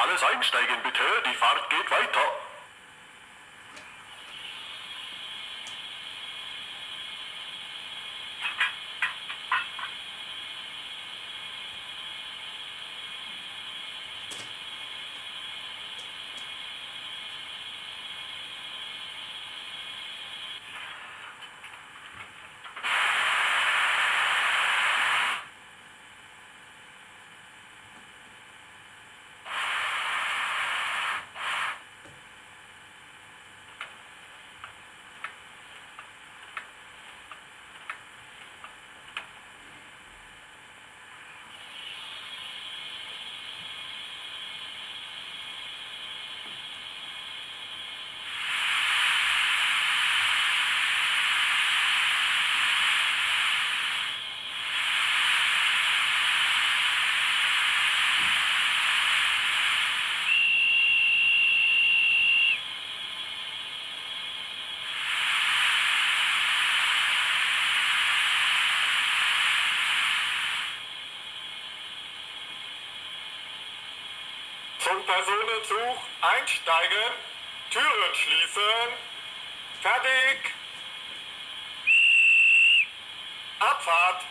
Alles einsteigen bitte, die Fahrt geht weiter. Zum Personenzug einsteigen, Türen schließen, fertig, Abfahrt.